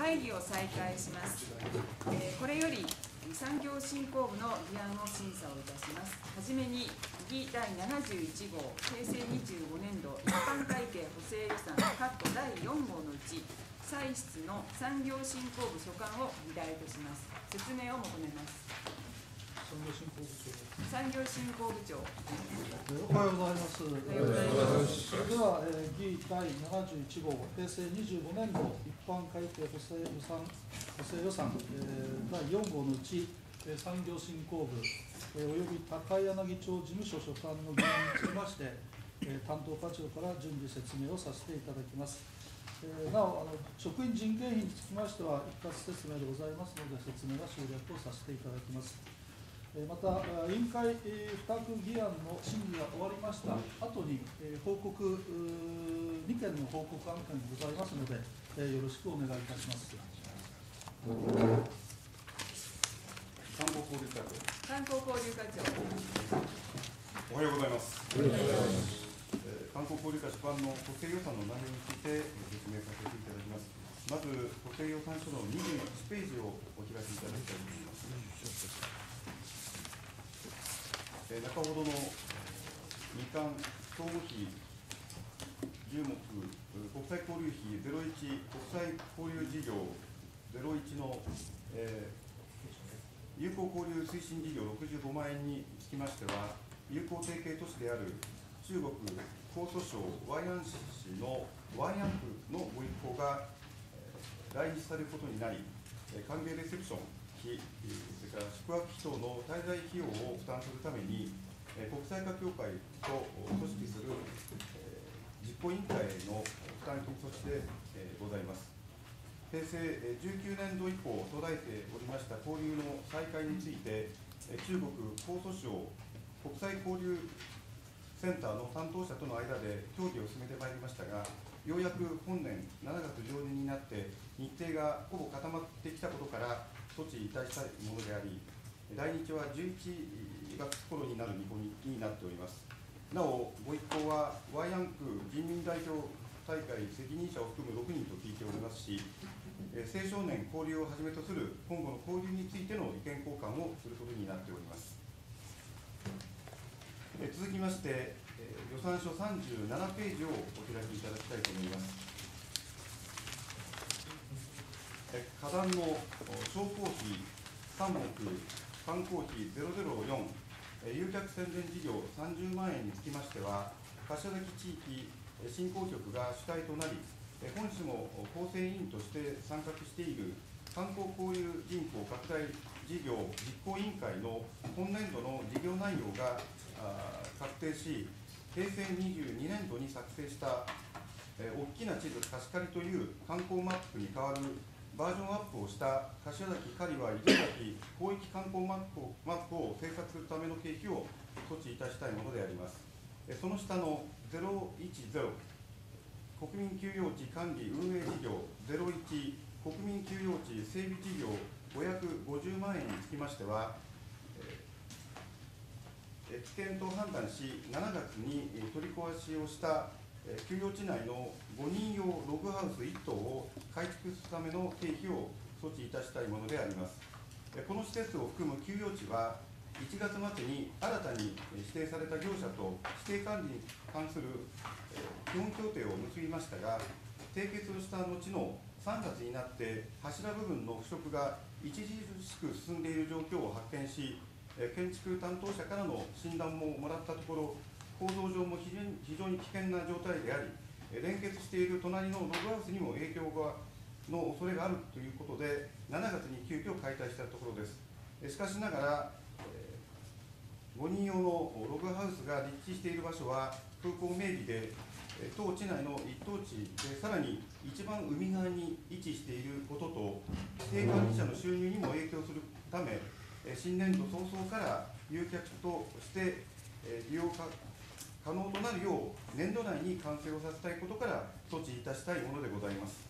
会議を再開します。えこれより産業振興部の議案を審査をいたします。はじめに議第71号平成25年度一般会計補正予算括弧第4号のうち歳出の産業振興部所管を議題とします。説明を求めます。産業振興部長。おはようございます。それでは、えー、議第71号平成25年度一般会計補正予算補正予算、えー、第4号のうち、えー、産業振興部、えー、および高柳町事務所所管の議員につきまして、えー、担当課長から順次説明をさせていただきます。えーなおあの、職員人件費につきましては、一括説明でございますので、説明は省略をさせていただきます。えーまた、あ委員会えー付託議案の審議が終わりました後に、えー報告、うー2件の報告案件ございますので、えーよろしくお願いいたします。観光交流課長観光交流課長。おはようございます。えー観光交流課主管の補正予算の内容についてご説明させていただきます。まず補正予算書の21ページをお開きいただきたいと思います。え中ほどの民間総務費10目国際交流費01国際交流事業01の、えー友好交流推進事業65万円につきましては、友好提携都市である中国江蘇省ワイアン市のワイアン区のご一行が来日されることになり、歓迎レセプション費、それから宿泊費等の滞在費用を負担するために、国際化協会と組織する、実行委員会の負担局として、ございます。平成19年度以降途絶えておりました交流の再開について、中国江蘇省国際交流センターの担当者との間で協議を進めてまいりましたが、ようやく本年7月上旬になって、日程がほぼ固まってきたことから、措置いたしたいものであり、来日は11月頃になる見込みになっております。なお、ご一行はワイアン区人民代表大会責任者を含む6人と聞いておりますし、青少年交流をはじめとする今後の交流についての意見交換をすることになっております。続きまして、予算書37ページをお開きいただきたいと思います。えー花壇のお商工費3目、観光費004、誘客宣伝事業30万円につきましては、柏崎地域振興局が主体となり、本市も構成委員として参画している観光交流人口拡大事業実行委員会の今年度の事業内容が確定し、平成22年度に作成した、えー大きな地図貸し借りという観光マップに代わるバージョンアップをした柏崎刈羽伊豆崎広域観光マップをマップを制作するための経費を措置いたしたいものであります。その下の010国民休養地管理運営事業01国民休養地整備事業550万円につきましては、危険と判断し、7月に取り壊しをした休養地内の5人用ログハウス1棟を改築するための経費を措置いたしたいものであります。この施設を含む休養地は、1月末に新たに指定された業者と指定管理に関する基本協定を結びましたが、締結をした後の3月になって、柱部分の腐食が著しく進んでいる状況を発見し、建築担当者からの診断ももらったところ、構造上も非常に非常に危険な状態であり、え連結している隣のログハウスにも影響がの恐れがあるということで、7月に急遽解体したところです。えしかしながら、え5人用のログハウスが立地している場所は空港名義で、え当地内の一等地で、さらに一番海側に位置していることと、指定管理者の収入にも影響するため、え新年度早々から誘客として、え利用可能となるよう、年度内に完成をさせたいことから措置いたしたいものでございます。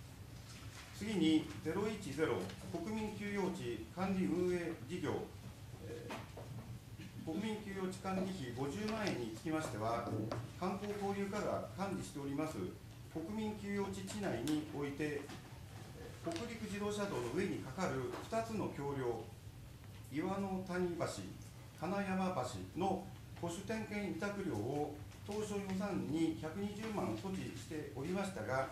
次に010国民休養地管理運営事業、えー国民休養地管理費50万円につきましては、観光交流課が管理しております国民休養地地内において、え北陸自動車道の上にかかる2つの橋梁、岩の谷橋、金山橋の保守点検委託料を当初予算に120万措置しておりましたが、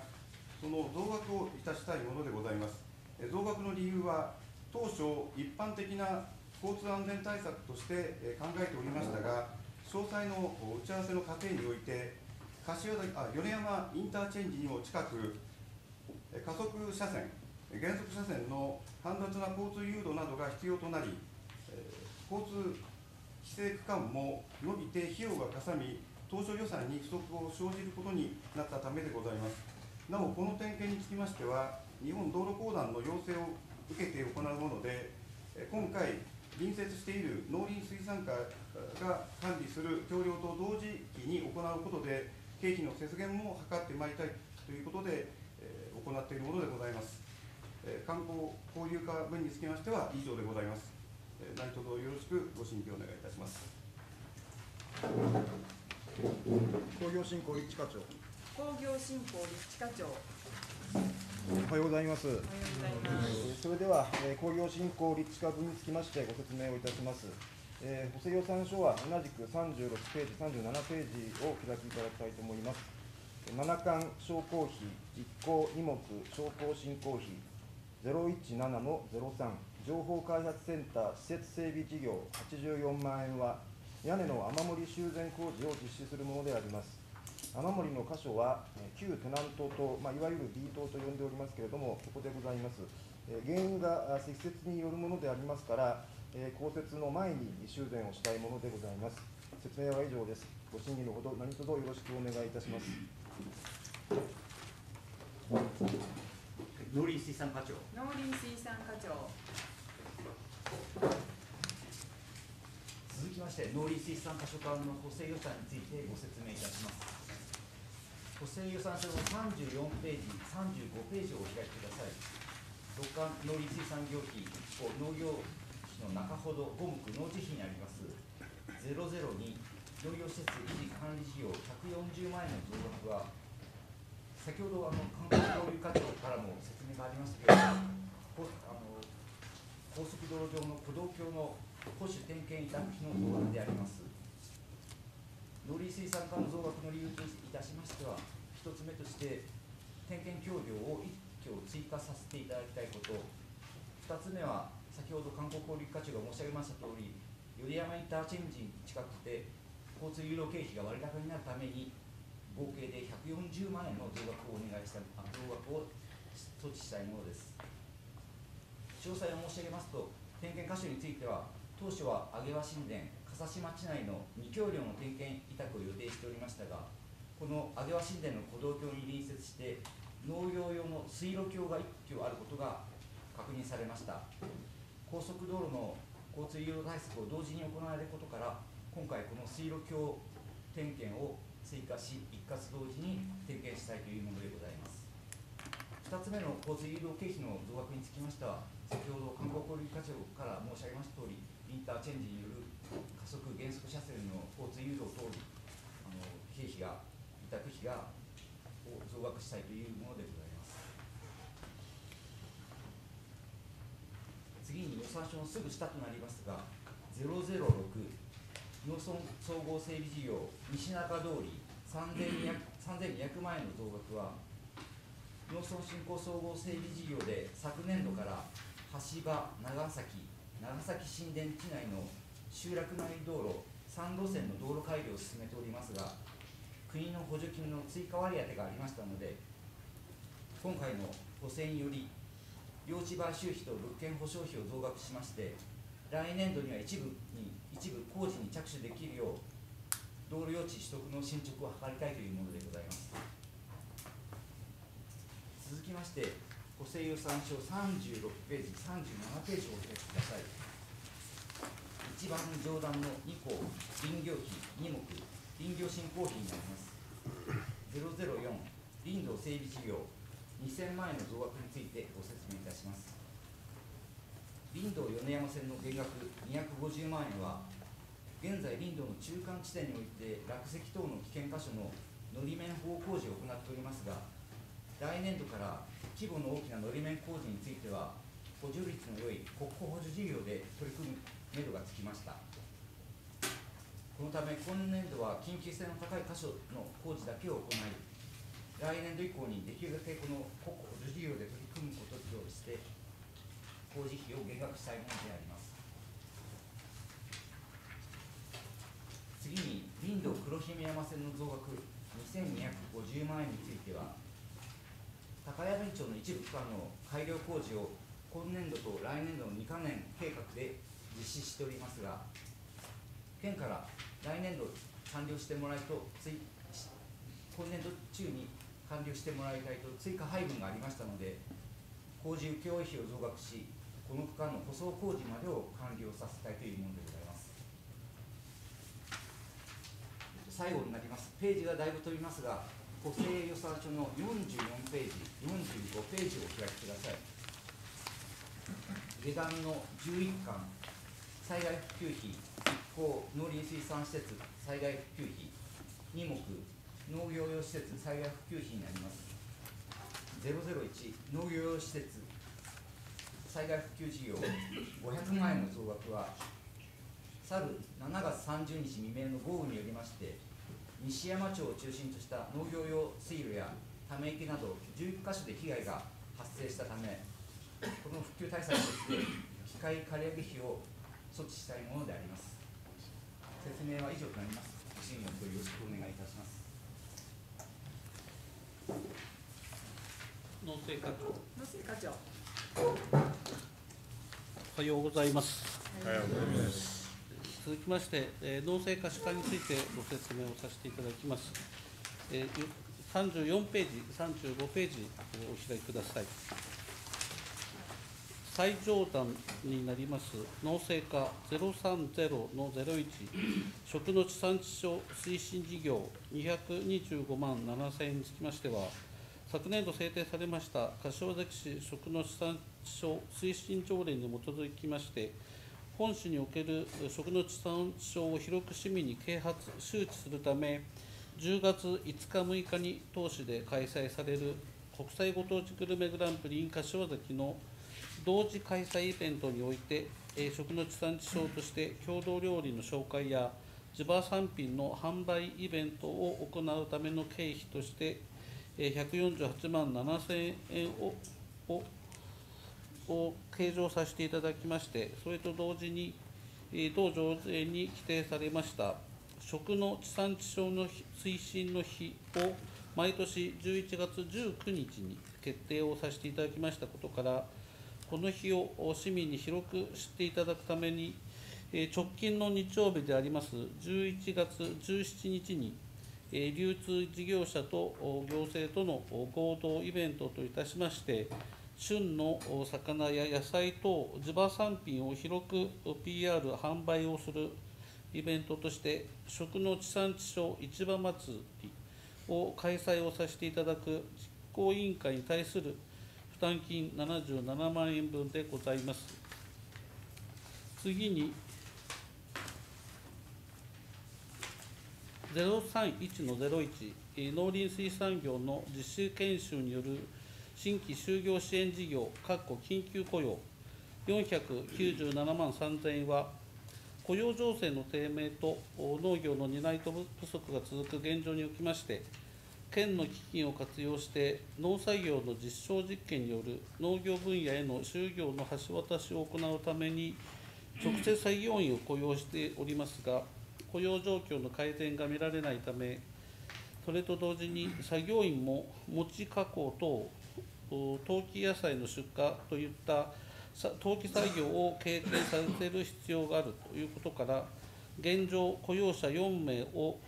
その増額をいたしたいものでございます。え増額の理由は、当初、一般的な交通安全対策としてえ考えておりましたが、詳細の打ち合わせの過程において、柏崎あ米山インターチェンジにも近く、え加速車線、減速車線の煩雑な交通誘導などが必要となり、え交通規制区間も伸びて費用がかさみ、当初予算に不足を生じることになったためでございます。なお、この点検につきましては、日本道路公団の要請を受けて行うもので、え今回、隣接している農林水産課が管理する橋梁と同時期に行うことで、経費の節減も図ってまいりたいということで、え行っているものでございます。え観光交流課分につきましては以上でございます。え何卒よろしくご審議をお願いいたします。工業振興立地課長。工業振興立地課長。おはようございます。おはようございます。それでは、えー工業振興立地課分につきましてご説明をいたします。えー補正予算書は同じく36ページ、37ページをお開きいただきたいと思います。7巻商工費、実行2目商工振興費、017の03、情報開発センター施設整備事業84万円は、屋根の雨漏り修繕工事を実施するものであります。雨漏りの箇所は、えー旧テナント島、まあ、いわゆる B 島と呼んでおりますけれども、ここでございます。えー原因があ積雪によるものでありますから、えー降雪の前に修繕をしたいものでございます。説明は以上です。ご審議のほど何卒よろしくお願いいたします。農林水産課長農林水産課長。まして農林水産課所管の補正予算についてご説明いたします。補正予算書の34ページ35ページをお開きください。農林水産業費1項農業費の中ほど五目農事費にあります。002農業施設維持管理費用140万円の増額は先ほどあの観光交流課長からも説明がありましたけれども高速道路上の歩道橋の保守点検委託費の増額であります。農林水産課の増額の理由といたしましては一つ目として点検橋梁を一挙追加させていただきたいこと。二つ目は先ほど観光交流課長が申し上げました通り寄山インターチェンジに近くて交通誘導経費が割高になるために合計で140万円の増額をお願いした増額を措置したいものです。詳細を申し上げますと点検箇所については当初は上和新田笠島町内の2橋梁の点検委託を予定しておりましたがこの上和新田の歩道橋に隣接して農業用の水路橋が1橋あることが確認されました。高速道路の交通誘導対策を同時に行われることから今回この水路橋点検を追加し一括同時に点検したいというものでございます。2つ目の交通誘導経費の増額につきましては、先ほど観光交流課長から申し上げましたとおり、インターチェンジによる加速、減速車線の交通誘導等にあの経費が、委託費がを増額したいというものでございます。次に予算書のすぐ下となりますが、006農村総合整備事業西中通り3200 3200万円の増額は農村振興総合整備事業で昨年度から橋場、長崎、長崎新田地内の集落内道路3路線の道路改良を進めておりますが国の補助金の追加割当がありましたので今回の補正により用地買収費と物件保証費を増額しまして来年度には一部に一部工事に着手できるよう道路用地取得の進捗を図りたいというものでございます。続きまして補正予算書36ページ37ページをお開きください。一番上段の2項林業費2目林業振興費になります。004林道整備事業。2000万円の増額についてご説明いたします。林道米山線の減額250万円は現在林道の中間地点において落石等の危険箇所ののり面保護工事を行っておりますが来年度から規模の大きなのり面工事については、補助率の良い国庫補助事業で取り組むめどがつきました。このため、今年度は緊急性の高い箇所の工事だけを行い、来年度以降にできるだけこの国庫補助事業で取り組むこととして、工事費を減額したいものであります。次に、林道黒姫山線の増額2250万円については、高山町の一部区間の改良工事を今年度と来年度の2か年計画で実施しておりますが、県から来年度完了してもらいと、今年度中に完了してもらいたいと追加配分がありましたので、工事請負費を増額し、この区間の舗装工事までを完了させたいというものでございます。最後になります。ページがだいぶ飛びますが、補正予算書の44ページ、45ページをお開きください。下段の11巻、災害復旧費、一項農林水産施設災害復旧費、2目、農業用施設災害復旧費になります。001、農業用施設災害復旧事業500万円の増額は、去る7月30日未明の豪雨によりまして、西山町を中心とした農業用水路やため池など11カ所で被害が発生したため、この復旧対策として、機械借り上げ費を措置したいものであります。説明は以上となります。ご審議のよろしくお願いいたします。農政課長農政課長。おはようございます。続きまして、えー農政可視化についてご説明をさせていただきます。えー34ページ、35ページをお開きください。最上段になります農政課030の01食の地産地消推進事業225万7000円につきましては昨年度制定されました柏崎市食の地産地消推進条例に基づきまして本市における食の地産地消を広く市民に啓発周知するため10月5日6日に当市で開催される国際ご当地グルメグランプリ in 柏崎の同時開催イベントにおいて、食の地産地消として郷土料理の紹介や地場産品の販売イベントを行うための経費として、148万7000円をを計上させていただきまして、それと同時に、えー同条例に規定されました食の地産地消の推進の日を毎年11月19日に決定をさせていただきましたことから、この日を市民に広く知っていただくために、直近の日曜日であります11月17日に、流通事業者と行政との合同イベントといたしまして、旬の魚や野菜等地場産品を広く PR 販売をするイベントとして食の地産地消市場祭りを開催をさせていただく実行委員会に対する負担金77万円分でございます。次に031の01、農林水産業の実習研修による新規就業支援事業、かっこ緊急雇用、497万3000円は、雇用情勢の低迷と農業の担い手不足が続く現状におきまして、県の基金を活用して、農作業の実証実験による農業分野への就業の橋渡しを行うために、直接作業員を雇用しておりますが、雇用状況の改善が見られないため、それと同時に作業員も餅加工等、陶器野菜の出荷といった陶器作業を経験させる必要があるということから、現状、雇用者4名を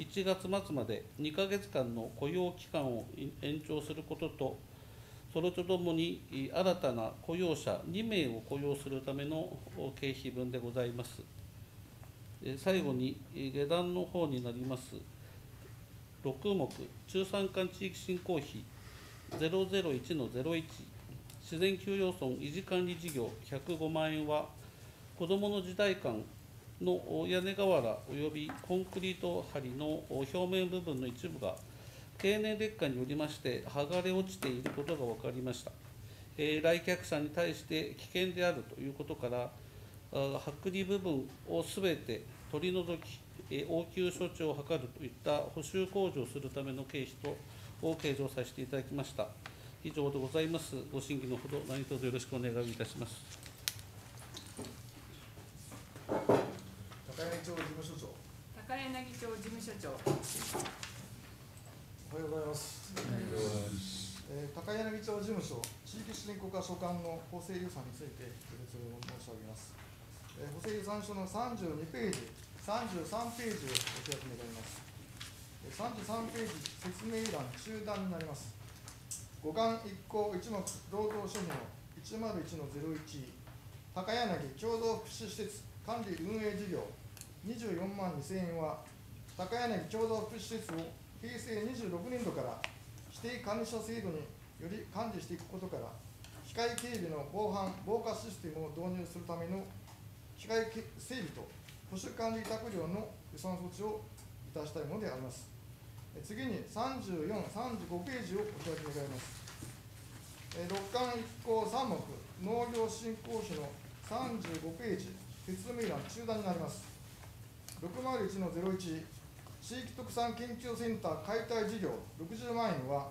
1月末まで2か月間の雇用期間を延長することと、それとともに新たな雇用者2名を雇用するための経費分でございます。最後に下段の方になります6目中山間地域振興費001の01自然休養村維持管理事業105万円は子どもの時代館の屋根瓦およびコンクリート張りの表面部分の一部が経年劣化によりまして、剥がれ落ちていることが分かりました。えー来客者に対して危険であるということから、剥離部分をすべて取り除き、応急処置を図るといった補修工事をするための経費とを計上させていただきました。以上でございます。ご審議のほど何卒よろしくお願いいたします。高柳町事務所長高柳町事務所長おはようございます。えー高柳町事務所地域振興課所管の補正予算についてご説明を申し上げます。えー補正予算書の32ページ、33ページをお手集め願います。33ページ説明欄中段になります。五眼一項一目労働処理の101の01高柳共同福祉施設管理運営事業24万2000円は高柳共同福祉施設を平成26年度から指定管理者制度により管理していくことから機械警備の防犯防火システムを導入するための機械整備と保守管理委託料の予算措置をいたしたいものであります。次に34、35ページをお開き願います。え六巻一項三目農業振興費の35ページ説明欄中段になります。601の01地域特産研究センター解体事業60万円は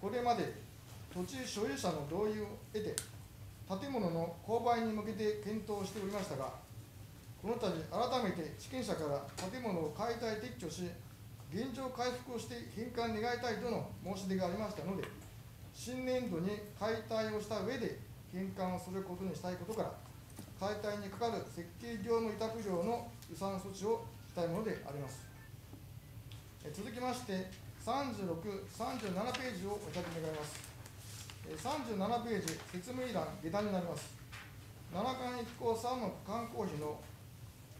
これまで土地所有者の同意を得て建物の購買に向けて検討しておりましたがこの度改めて地権者から建物を解体撤去し現状回復をして返還願いたいとの申し出がありましたので新年度に解体をした上で返還をすることにしたいことから解体にかかる設計業務委託料の予算措置をしたいものであります。続きまして36、37ページをお開き願います。37ページ説明欄下段になります。7巻一項3目観光費の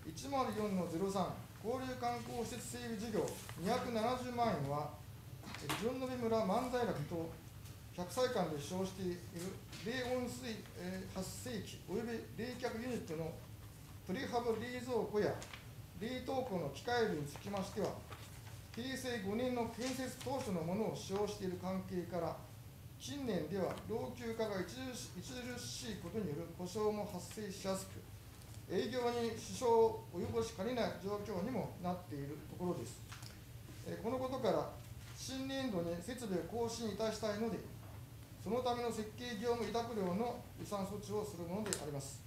104の03交流観光施設整備事業270万円はえ純延村万歳楽と100歳間で使用している冷温水、え発生器および冷却ユニットのプレハブ冷蔵庫や冷凍庫の機械類につきましては平成5年の建設当初のものを使用している関係から近年では老朽化が著しいことによる故障も発生しやすく営業に支障を及ぼしかねない状況にもなっているところですこのことから新年度に設備を更新いたしたいのでそのための設計業務委託料の予算措置をするものであります。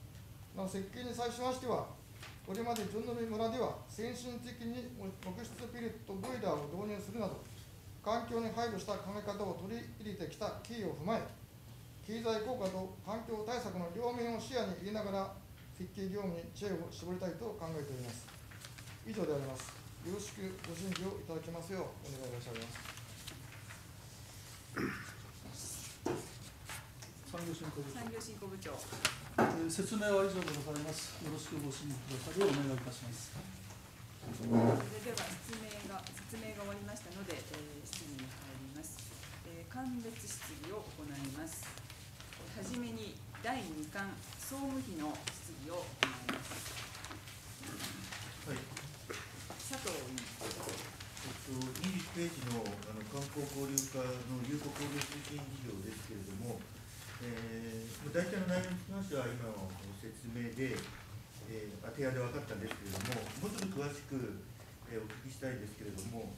なお設計に際しましては、これまで純延村では先進的に木質ピレットボイラーを導入するなど、環境に配慮した考え方を取り入れてきた経緯を踏まえ、経済効果と環境対策の両面を視野に入れながら、設計業務に知恵を絞りたいと考えております。以上であります。よろしくご審議をいただきますようお願い申し上げます。産業振興部長産業振興部長えー説明は以上でございます。よろしくご審議くださいをお願いいたします。それでは説明が説明が終わりましたので、えー質疑に入ります。えー、鑑別質疑を行います。はじめに第二巻総務費の質疑を行い。い、佐藤委員。えっと、20ページのあの観光交流課の有効交流推進事業ですけれども、えー、大体の内容につきましては、今の説明で、えー、提案で分かったんですけれども、もうちょっと詳しく、えーお聞きしたいですけれども、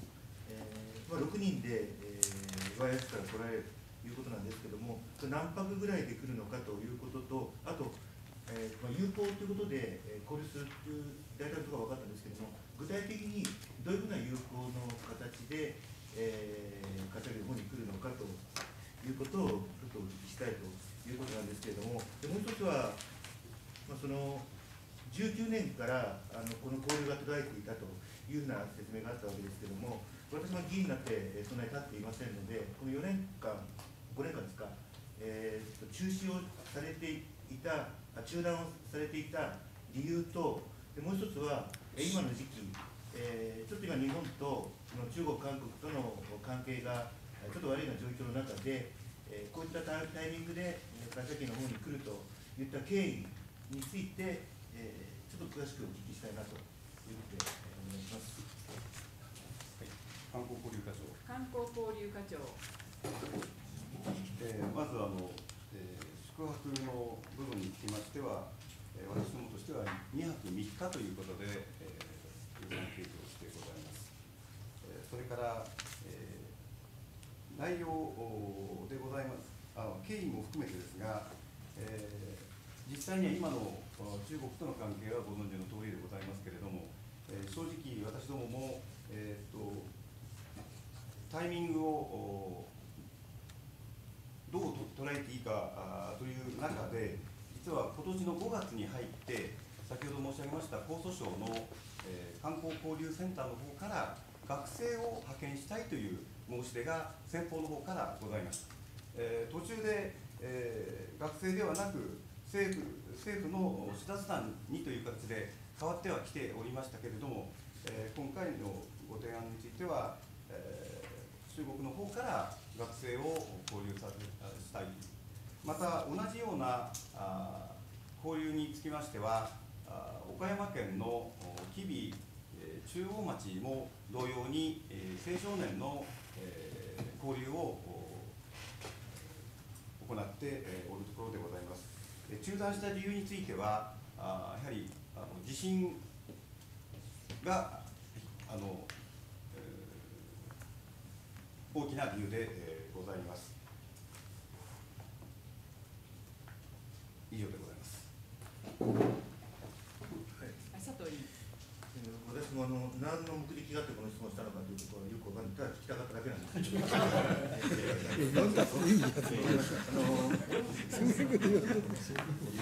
えーまあ、6人で、えー、YS から来られるということなんですけれども、何泊ぐらいで来るのかということと、あと、えーまあ、有効ということで、えー、交流するという大体のところは分かったんですけれども、具体的にどういうふうな有効の形で、えー、稼ぐ方に来るのかということをちょっとお聞きしたいということなんですけれども、でもう一つは、まあ、その19年からあのこの交流が途絶えていたというふうな説明があったわけですけれども、私も議員になってえーそんなに経っていませんので、この4年間、5年間ですか、えー、中止をされていた、中断をされていた理由と、でもう一つは、えー今の時期、えーちょっと今、日本とその中国、韓国との関係がえーちょっと悪いような状況の中で、えーこういったタイミングでえー会社機の方に来るといった経緯について、えーちょっと詳しくお聞きしたいなということで、えーお願いします。観光交流課長。観光交流課長えーまずあの、えー宿泊の部分につきましては、えー私どもとしては2泊3日ということで、えー、予算計上してございます。えーそれから、えー内容でございます、あの経緯も含めてですが、えー実際には今の中国との関係はご存知の通りでございますけれども、えー正直、私どもも、えーっとタイミングをどう捉えていいかという中で、実は今年の5月に入って、先ほど申し上げました江蘇省の、観光交流センターの方から学生を派遣したいという申し出が先方の方からございました。え途中で、えー学生ではなく政府政府の視察団にという形で変わってはきておりましたけれども、えー今回のご提案については、え中国の方から学生を交流させしたいまた同じようなあ交流につきましては岡山県の吉備、え中央町も同様に、えー青少年の、えー交流を行っておるところでございます。え中断した理由については、あやはりあの地震があの、大きな理由で、えーございます。以上でございます。はい私もあの何の目的があってこの質問をしたのかというところはよくわかんない、ただ聞きたか？っただけなんですけど。あのま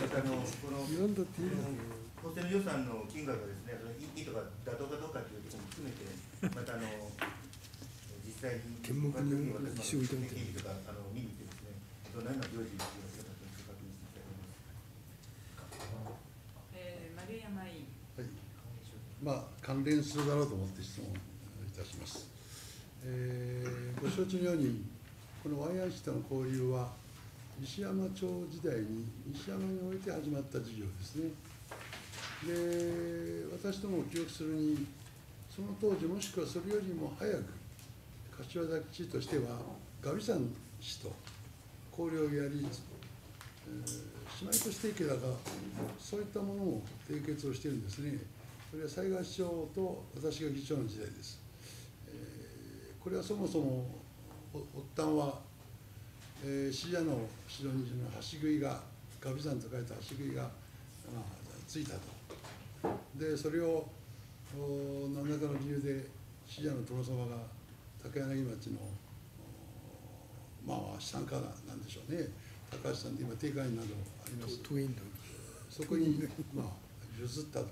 たあのこの言わんだっていいや厚生の予算の金額がですね、そのいいとか妥当かどうかというところも含めて、またあの実際に剣木に石を炒めて経費とかあの見に行ってです。ね、どの行事が必要かというのを確認していきたいと思いま。あ関連するだろうと思って質問いたします、えーご承知のようにこのワイヤン市との交流は西山町時代に西山において始まった事業ですね。で私ども記憶するにその当時もしくはそれよりも早く柏崎市としてはガビ山市と交流をやり、えー姉妹都市提携だがそういったものを締結をしているんですね。それは災害市長と私が議長の時代です、えーこれはそもそも発端は、えー、シリアのシドニーの橋杭がガビ山と書いた橋杭が、まあ、ついたと。でそれをお何らかの理由でシリアの殿様が高柳町のおまあ資産家なんでしょうね。高橋さんで今定会員などあります。そこに、まあ、譲ったと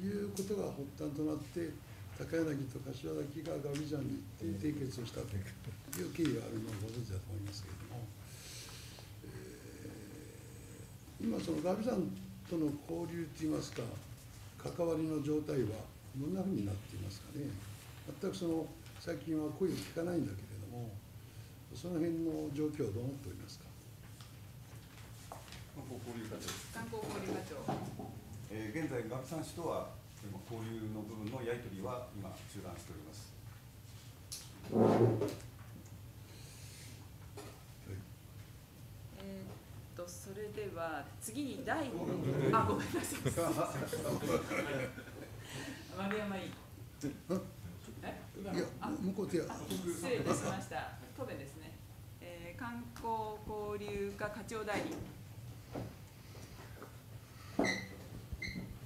いうことが発端となって高柳と柏崎がガビジャンに行って締結をしたという経緯があるのをご存知だと思いますけれども、えー今そのガビジャンとの交流といいますか関わりの状態はどんなふうになっていますかね。全くその最近は声を聞かないんだけれどもその辺の状況はどうなっておりますか？観光交流課長。です。観光交流課長。えー現在、学産市とは今交流の部分のやり取りは今中断しております。えーっとそれでは次に第5 あごめんなさい。丸山委員いや向こう手あ失礼いたしました。答弁ですね、えー、観光交流課課長代理。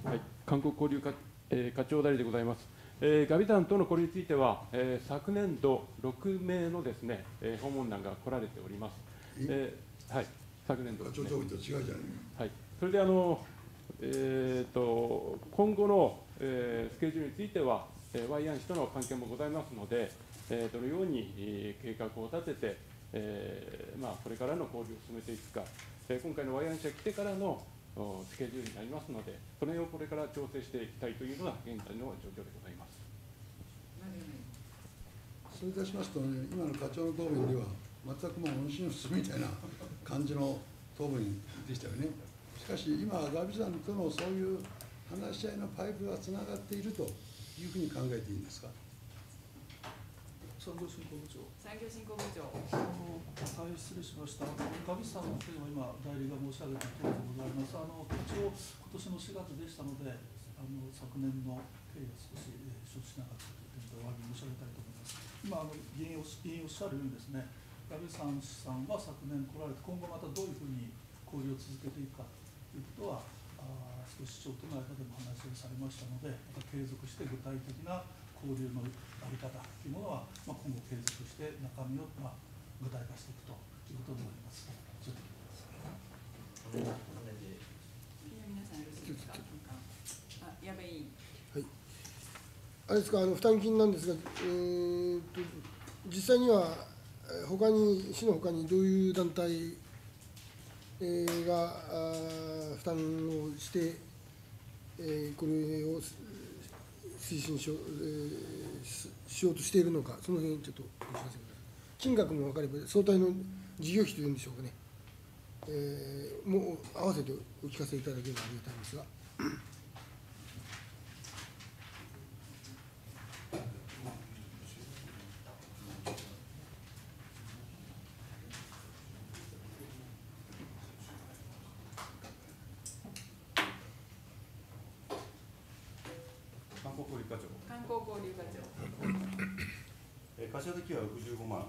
はい、韓国交流課、えー課長代理でございます。えーガビ団との交流については、えー昨年度6名のですね、えー訪問団が来られております。え？ーはい、昨年度ですね。課長と違うじゃないはい、それであの、えー、と今後の、えースケジュールについては、えワイヤン氏との関係もございますので、えーどのように、えー計画を立てて、えーまあ、これからの交流を進めていくか、えー今回のワイヤン氏が来てからのスケジュールになりますので、それをこれから調整していきたいというのが現在の状況でございます。そういたしますとね、今の課長の答弁では、全くもう音信不通みたいな感じの答弁でしたよね。しかし、今、ガビさんとのそういう話し合いのパイプがつながっているというふうに考えていいんですか？産業振興部長。産業振興部長。あの大変失礼しました。ガビさんの件は今、代理が申し上げた通りでございます。あの一応、今年の4月でしたので、あの昨年の経緯を少し、えー、承知しなかったという点でお詫び申し上げたいと思います。今、あの議員お議員おっしゃるようにですね、ガビさんさんは昨年来られて、今後またどういうふうに交流を続けていくかということは、あー少し市長との間でも話をされましたので、また継続して具体的な交流のあり方というものは、まあ、今後継続して中身を、まあ、具体化していくということであります。以上でございます次の皆さんよろしい。あ、れですか、あの負担金なんですが、えー、と実際には、えー他に、市のほかにどういう団体、があー負担をして、えーこれを推進しよう、えーしようとしているのか、その辺ちょっとお聞かせください。金額も分かれば、相対の事業費というんでしょうかね、えーもう合わせてお聞かせいただければありがたいんですが。観光交流課長。観光交流課長。えー柏崎は65万、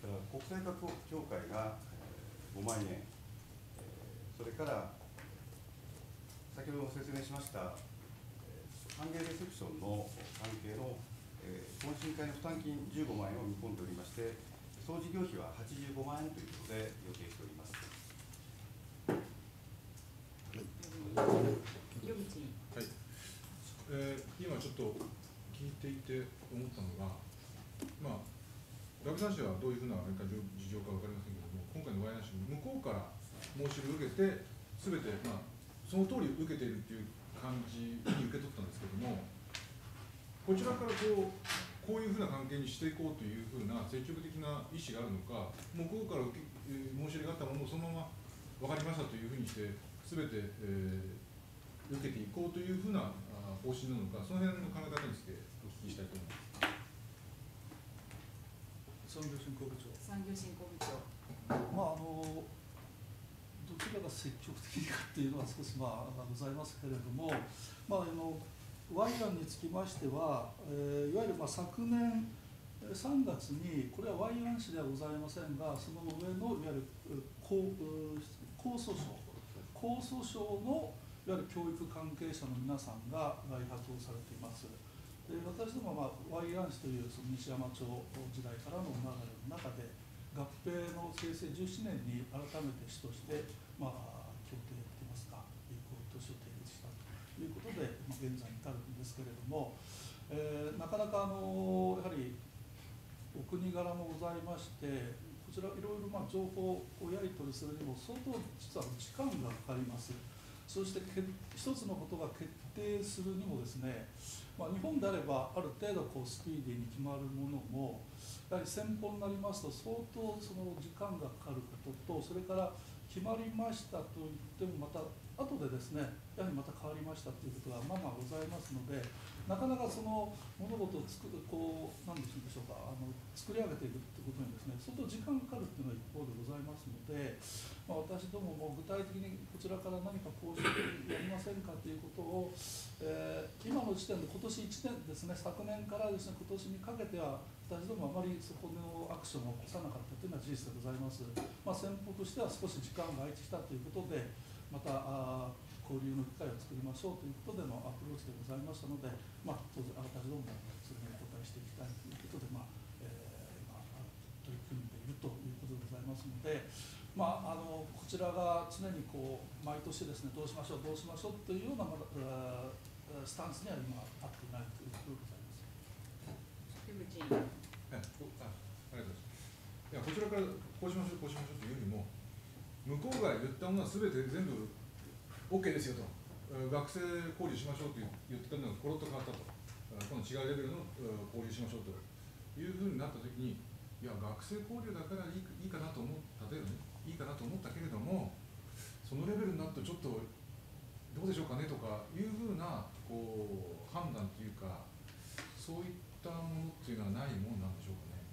それから国際学協会がえー5万円、えーそれから先ほど説明しました、えー歓迎レセプションの関係の、えー懇親会の負担金15万円を見込んでおりまして、総事業費は85万円ということで予定しております。はい、えー今ちょっと聞いていて思ったのが、まあ、ラブサン市はどういうふうなあれか事事情か分かりませんけれども、今回のワイナン市も向こうから申し入れを受けて、すべて、まあ、その通り受けているっていう感じに受け取ったんですけども、こちらからこうこういうふうな関係にしていこうというふうな積極的な意思があるのか、向こうから受けえー申し入れがあったものをそのまま分かりましたというふうにして、すべて、えー受けていこうというふうなあ方針なのか、その辺の考え方についてお聞きしたいと思います。産業振興部長。産業振興部長。まああのどちらが積極的かっていうのは少しまあございますけれども、まああのワイヤンにつきましては、えーいわゆるまあ昨年3月にこれはワイヤン市ではございませんが、その上のいわゆるう高訴省高訴省のいわゆる教育関係者の皆さんが来泊をされています。で私どもは、まあ、ワイヤン市というその西山町時代からの流れの中で合併の平成17年に改めて市として、まあ、協定といいますか移行都市を締結したということで、まあ、現在に至るんですけれども、えーなかなかあのやはりお国柄もございましてこちらいろいろま情報をやり取りするにも相当実は時間がかかります。そしてけ一つのことが決定するにもですね、まあ、日本であればある程度こうスピーディーに決まるものもやはり先方になりますと相当その時間がかかることとそれから決まりましたと言ってもまた後でですねやはりまた変わりましたということがまあまあございますのでなかなかその物事を作るこう何でしょうかあの作り上げていくということにですね相当時間かかるというのが一方でございますので、まあ、私どもも具体的にこちらから何かこうしてやりませんかということを、えー今の時点で今年1年ですね昨年からですね今年にかけては私どもあまりそこのアクションを起こさなかったというのは事実でございます。まあ、先方としては少し時間が空いてきたということでまたあ交流の機会を作りましょうということでのアプローチでございましたので、まあ、当然私どももそれにお答えしていきたいということで、まあえー今取り組んでいるということでございますので、まあ、あのこちらが常にこう毎年ですねどうしましょうどうしましょうというようなまスタンスには今合っていないということでございます。こちらからこうしましょうこうしましょうというよりも向こうが言ったものはすべて全部 OK ですよと。学生交流しましょうと言ってたのがコロッと変わったとこの違うレベルの交流しましょうというふうになったときにいや学生交流だからいいかなと思う例えばねいいかなと思ったけれどもそのレベルになるとちょっとどうでしょうかねとかいうふうなこう判断っていうかそういったものっていうのはないものなんでしょうかね。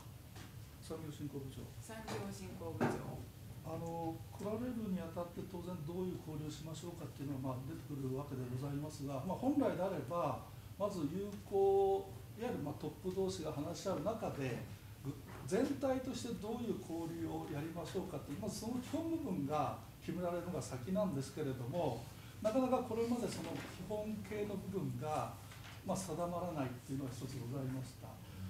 産業振興部長産業振興部長あの来られるにあたって当然どういう交流をしましょうかっていうのはまあ出てくるわけでございますが、まあ、本来であればまず友好いわゆるまあトップ同士が話し合う中でぐ全体としてどういう交流をやりましょうかっていうまずその基本部分が決められるのが先なんですけれどもなかなかこれまでその基本形の部分がまあ定まらないっていうのが一つございました。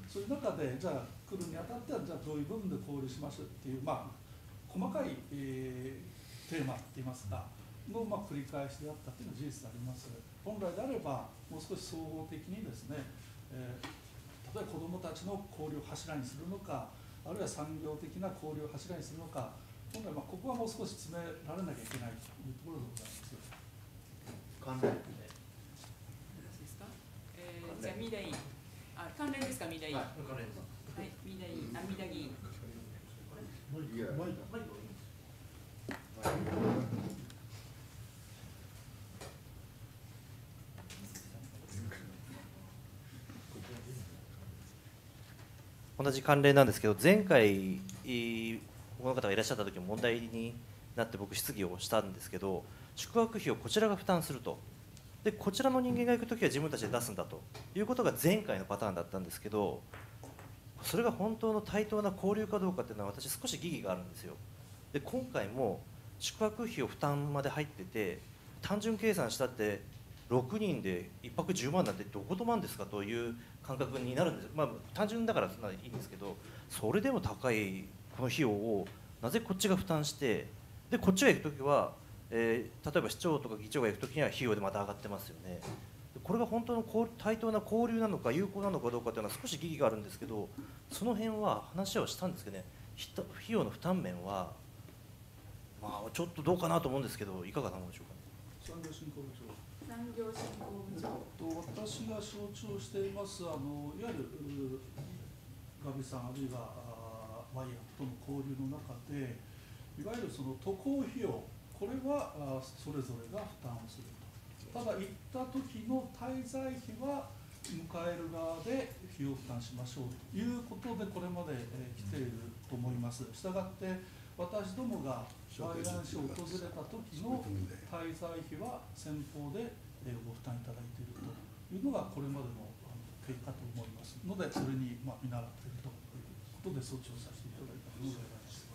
そういう中でじゃあ来るにあたってはじゃあどういう部分で交流しましょうっていうまあ細かい、えーテーマって言いますかの、まあ、繰り返しであったというのは事実であります。本来であればもう少し総合的にですね、えー例えば子どもたちの交流を柱にするのかあるいは産業的な交流を柱にするのか本来まあここはもう少し詰められなきゃいけないというところでございます関連よろしいですか、えー、じゃあ三田委員あ関連ですか三田委員はい関連です。三田委員あ三田議員いや同じ関連なんですけど、前回、いこの方がいらっしゃった時も問題になって、僕、質疑をしたんですけど、宿泊費をこちらが負担すると、でこちらの人間が行く時は自分たちで出すんだということが前回のパターンだったんですけど、それが本当の対等な交流かどうかっていうのは、私、少し疑義があるんですよ。で今回も宿泊費を負担まで入ってて、単純計算したって、6人で1泊10万なんてどこ止まんですかという感覚になるんです、まあ、単純だからそんないいんですけど、それでも高いこの費用をなぜこっちが負担して、でこっちが行くときは、えー例えば市長とか議長が行くときには費用でまた上がってますよね。これが本当の交対等な交流なのか有効なのかどうかというのは少し疑義があるんですけどその辺は話はしたんですけどね費用の負担面はまあちょっとどうかなと思うんですけどいかがなものでしょうか、産業振興部長。産業振興部長。と私が承知をしていますあのいわゆるうガビさんあるいはワイヤーとの交流の中でいわゆるその渡航費用これはそれぞれが負担をする。とただ行った時の滞在費は迎える側で費用負担しましょうということでこれまで、えー来ていると思います。したがって私どもがワイヤー市を訪れた時の滞在費は先方で、えーご負担いただいているというのがこれまでのあの経過と思いますのでそれにまあ見習っているということで措置をさせていただいたものでございます。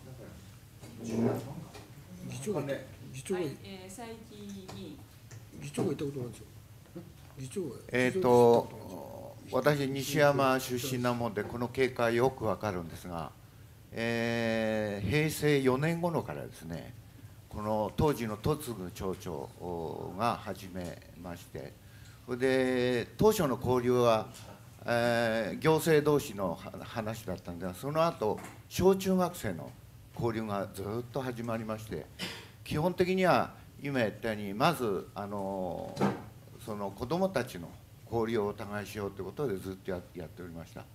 議長が議長がはい、えー、佐伯議員議長が言ったことなんですよ。議長がえー、と私、西山出身なもんで、この経過よくわかるんですが、えー平成4年頃からですね、この当時の戸次町長が始めまして、それで当初の交流は、えー行政同士のは話だったんですが、その後小中学生の交流がずっと始まりまして、基本的には今言ったように、まず、あのその子どもたちの交流をお互いしようということでずっとやっておりました。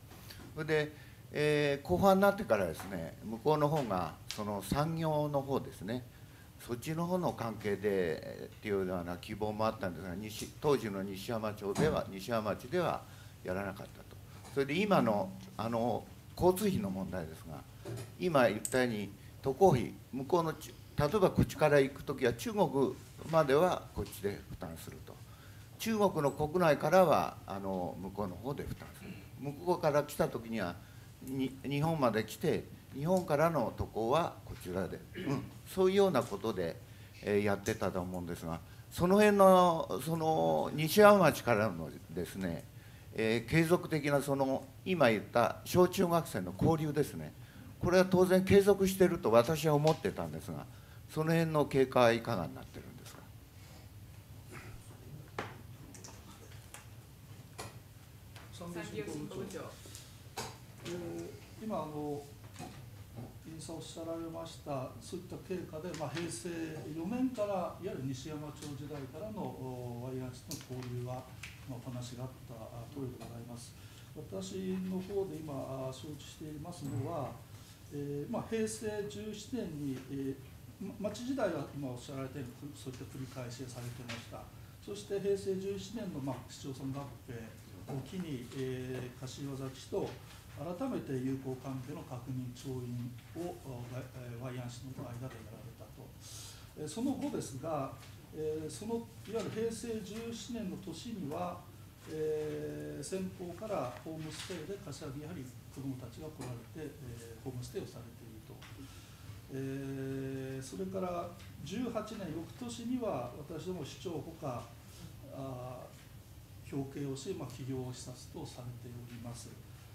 それで、えー後半になってからですね、向こうの方がその産業の方ですね、そっちの方の関係でっていうような希望もあったんですが、西当時の西山町では、西山町ではやらなかったと。それで今のあの交通費の問題ですが、今言ったように渡航費、向こうの例えばこっちから行くときは中国まではこっちで負担すると。中国の国内からはあの向こうの方で負担する。向こうから来た時には日本まで来て日本からの渡航はこちらで、うん、そういうようなことで、えやってたと思うんですがその辺のその西山町からのですね、えー継続的なその今言った小中学生の交流ですね。これは当然継続してると私は思ってたんですがその辺の経過はいかがになってるんですか？今あの委員さんおっしゃられましたそういった経過で、まあ、平成4年からいわゆる西山町時代からのおワイヤー市の交流は、まあ、お話があったあ通りでございます。私の方で今あ承知していますのは、えーまあ、平成17年に、えーま町時代は今おっしゃられたようにそういった繰り返しされてましたそして平成17年の、まあ、市町村合併を機に、えー柏崎市と改めて友好関係の確認調印をワイヤン氏の間でやられたと。えーその後ですが、えーそのいわゆる平成17年の年には、えー先方からホームステイで柏木やはり子どもたちが来られて、えーホームステイをされて。えーそれから18年翌年には私ども市長ほかあ表敬をし、まあ、企業視察とされております。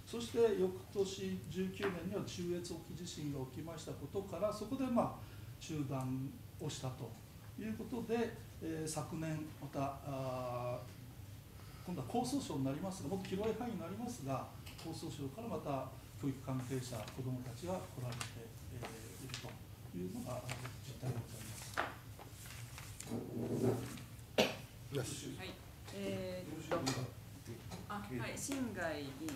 そして翌年19年には中越沖地震が起きましたことからそこでまあ中断をしたということで、えー昨年またあ今度は江蘇省になりますがもっと広い範囲になりますが江蘇省からまた教育関係者子どもたちが来られて、るというのが実態でございます。はい、えーっと、あ、はい、新外議員。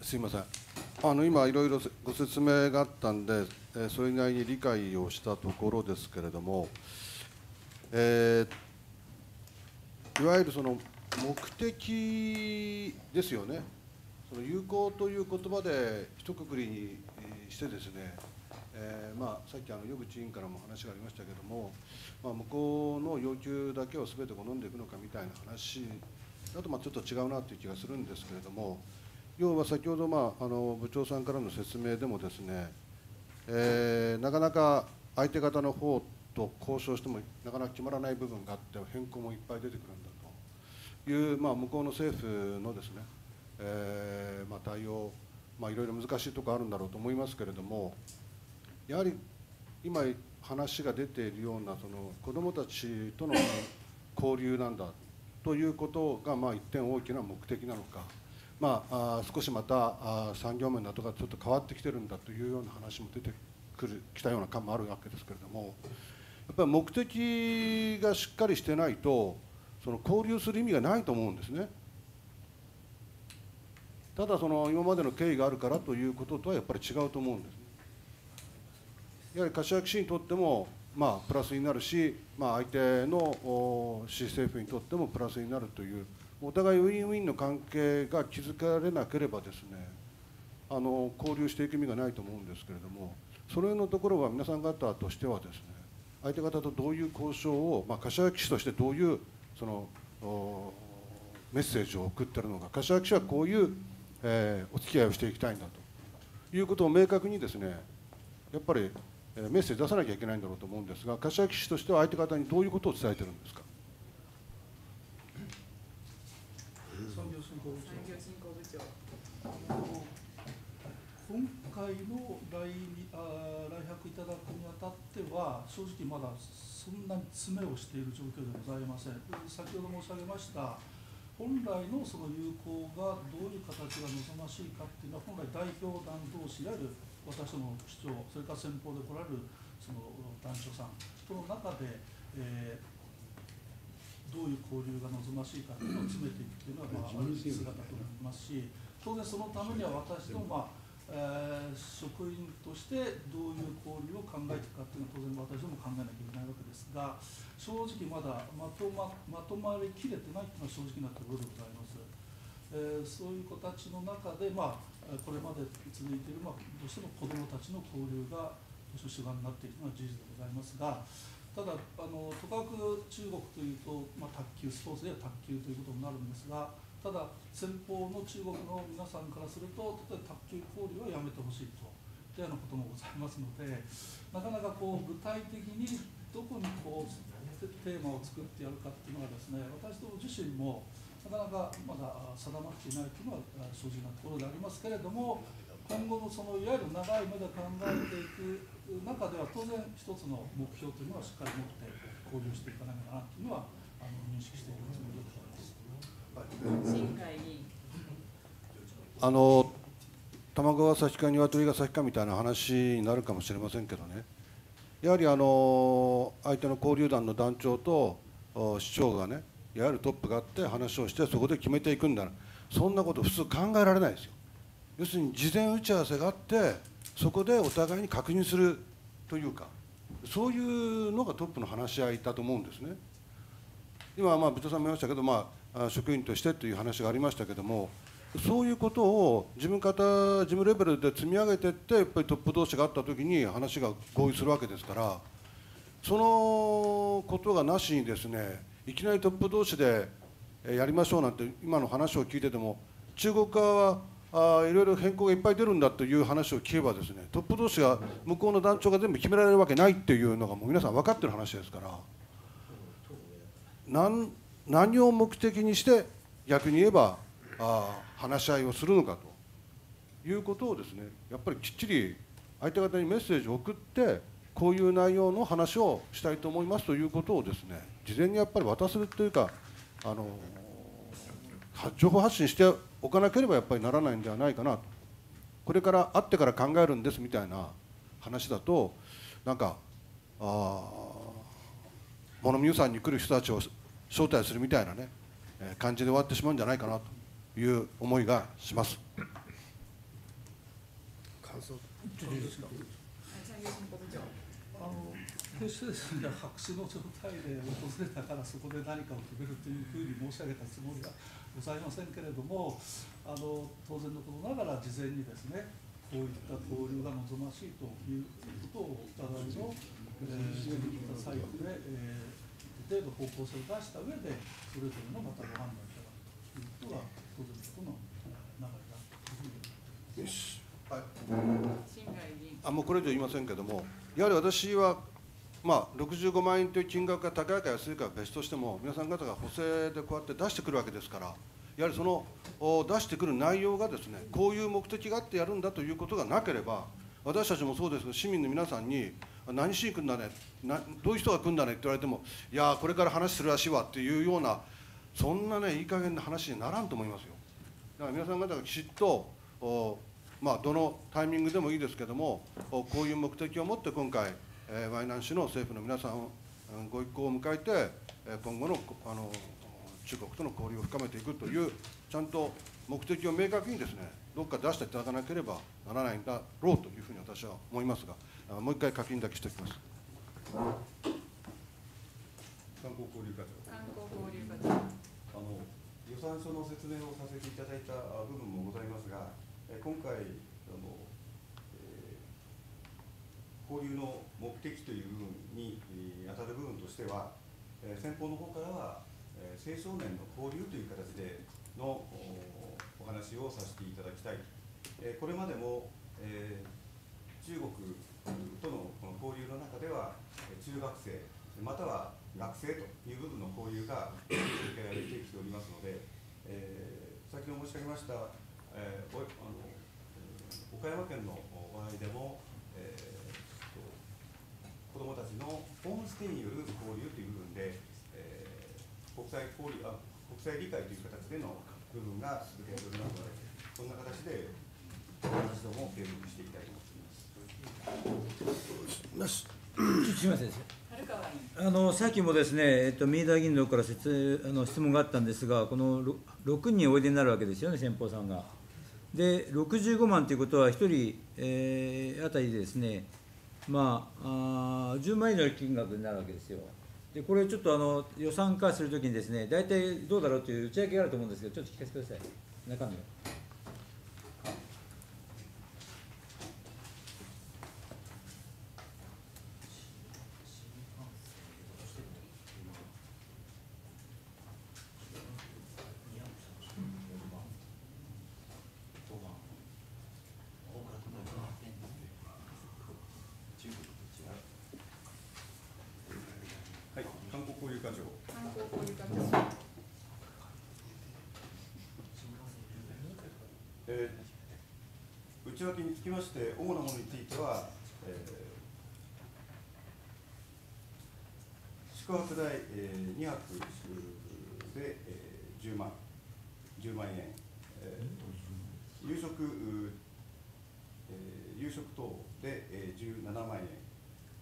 すいませんあの今いろいろご説明があったんで、えーそれ以外に理解をしたところですけれども、えーいわゆるその目的ですよね。その有効という言葉で一括りにしてですね、えーまあ、さっきあの与口委員からも話がありましたけれども、まあ、向こうの要求だけを全て好んでいくのかみたいな話だとまちょっと違うなという気がするんですけれども要は先ほど、まあ、あの部長さんからの説明でもですね、えーなかなか相手方の方と交渉してもなかなか決まらない部分があって変更もいっぱい出てくるんだいう、まあ、向こうの政府のですね、えーまあ、対応、まあ、いろいろ難しいところあるんだろうと思いますけれどもやはり今話が出ているようなその子どもたちとの交流なんだということがまあ一点大きな目的なのか、まあ、あ少しまたあ産業面だとかちょっと変わってきてるんだというような話も出てくるきたような感もあるわけですけれどもやっぱり目的がしっかりしてないとその交流する意味がないと思うんですね。ただその今までの経緯があるからということとはやっぱり違うと思うんですね。やはり柏木市にとっても、まあ、プラスになるし、まあ、相手の市政府にとってもプラスになるというお互いウィンウィンの関係が築かれなければですねあの交流していく意味がないと思うんですけれどもそれのところは皆さん方としてはですね相手方とどういう交渉を、まあ、柏木市としてどういうそのメッセージを送ってるのか柏木市はこういう、えーお付き合いをしていきたいんだということを明確にですねやっぱりえメッセージ出さなきゃいけないんだろうと思うんですが柏木市としては相手方にどういうことを伝えてるんですか？産業振興部長。今回の来あ来泊いただくにあたっては、正直まだそんなに詰めをしている状況でございません。先ほど申し上げました、本来のその有効がどういう形が望ましいかっていうのは、本来代表団同士である私ども市長、それから先方で来られるその団長さんとの中で、えーどういう交流が望ましいかというのを詰めていくというのは、まあ、ある姿と思いますし、当然そのためには私ども、まあえー職員としてどういう交流を考えていくかというのは当然私ども考えなきゃいけないわけですが、正直まだまとままとまりきれてないというのは正直なところでございます。えーそういう子たちの中で、まあ、これまで続いている、まあ、どうしても子どもたちの交流がどうしても主眼になっているのは事実でございますが、ただ、あのとかく中国というと、まあ、卓球、スポーツでは卓球ということになるんですが、ただ、先方の中国の皆さんからすると、例えば卓球交流はやめてほしいと。というようなこともございますので、なかなかこう具体的にどこにこうテーマを作ってやるかっていうのがですね、私ども自身もなかなかまだ定まっていないというのは正直なところでありますけれども、今後のそのいわゆる長い目で考えていく中では、当然一つの目標というのはしっかり持って交流していかなきゃなというのはあの認識しているつもりです。あの卵が先か鶏が先かみたいな話になるかもしれませんけどね。やはりあの相手の交流団の団長と市長がねいわゆるトップがあって話をしてそこで決めていくんだな。そんなこと普通考えられないですよ。要するに事前打ち合わせがあってそこでお互いに確認するというかそういうのがトップの話し合いだと思うんですね。今まあ部長さんも言いましたけど、ま、あ職員としてという話がありましたけども、そういうことを自分方、事務レベルで積み上げていって、やっぱりトップ同士があったときに話が合意するわけですから、そのことがなしにですね、いきなりトップ同士でやりましょうなんて、今の話を聞いてても、中国側はあいろいろ変更がいっぱい出るんだという話を聞けばですね、トップ同士が向こうの団長が全部決められるわけないっていうのがもう皆さん分かってる話ですから。何何を目的にして逆に言えばあ話し合いをするのかと。いうことをですねやっぱりきっちり相手方にメッセージを送ってこういう内容の話をしたいと思いますということをですね事前にやっぱり渡すというかあの情報発信しておかなければやっぱりならないんではないかなと。これから会ってから考えるんですみたいな話だとなんかあ物見湯さんに来る人たちを招待するみたいなね、えー感じで終わってしまうんじゃないかなという思いがします。感想産業振興部長あの決してですね白紙の状態で訪れたからそこで何かを決めるというふうに申し上げたつもりはございませんけれどもあの当然のことながら事前にですねこういった交流が望ましいということをお互いの、えー、出てきたサイトで、えー、程度方向性を出した上でそれぞれのまたご判断いただくということが当然のこの流れだというふうによしはいあもうこれ以上言いませんけれども、やはり私は、まあ、65万円という金額が高いか安いかは別としても、皆さん方が補正でこうやって出してくるわけですから、やはりその出してくる内容がですね、こういう目的があってやるんだということがなければ、私たちもそうですけど、市民の皆さんに、何しに来るんだね、などういう人が来るんだね？って言われても、いやー、これから話するらしいわっていうような、そんなね、いい加減な話にならんと思いますよ。だから皆さん方がきちっと、おまあ、どのタイミングでもいいですけども、おこういう目的を持って今回、えー、ワイナン市の政府の皆さんご一行を迎えて、今後のあの中国との交流を深めていくという、ちゃんと目的を明確にですね、どっか出していただかなければならないんだろうというふうに私は思いますが、あもう一回確認だけしておきます。観光交流課長。観光交流課長。あの予算書の説明をさせていただいたあ部分もございますが、え今回あの、えー交流の目的という部分に、えー当たる部分としては、えー先方の方からは、えー青少年の交流という形でのおお話をさせていただきたい、えーこれまでも、えー中国とのこの交流の中では、中学生、または学生という部分の交流が続けられてきておりますので、えー先ほど申し上げました、えーあの岡山県の場合でも、えー子どもたちのホームステイによる交流という部分で、えー国際交流あ国際理解という形での部分が続けておりますので、そんな形で活動も継続していきたいと思います。すみません。あのさっきもですね、えっと、三田議員の方から説あの質問があったんですが、このろ6人おいでになるわけですよね、先方さんが。で、65万ということは、1人、えー、あたりでですね、まああー、10万円の金額になるわけですよ。で、これちょっとあの予算化するときにですね、大体どうだろうという打ち明けがあると思うんですけど、ちょっと聞かせてください、中身を。はい、観光交流課長。観光交流課長えー内訳につきまして、主なものについては、えー宿泊代、えー、2泊で、えー、10万、10万円、えー夕食、えー夕食等で、えー、17万円、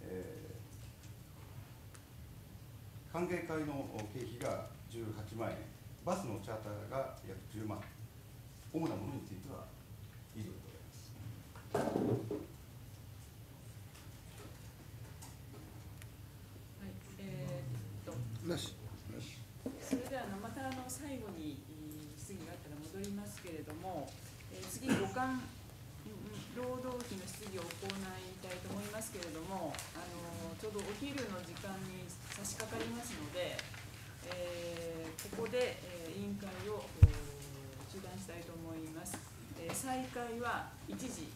えー歓迎会の経費が18万円、バスのチャーターが約10万、主なものについては以上でございます。はい、えーっと、なしえも、えー次、五感うん労働費の質疑を行いたいと思いますけれども、あのちょうどお昼の時間に差し掛かりますので、えーここで、えー委員会をお中断し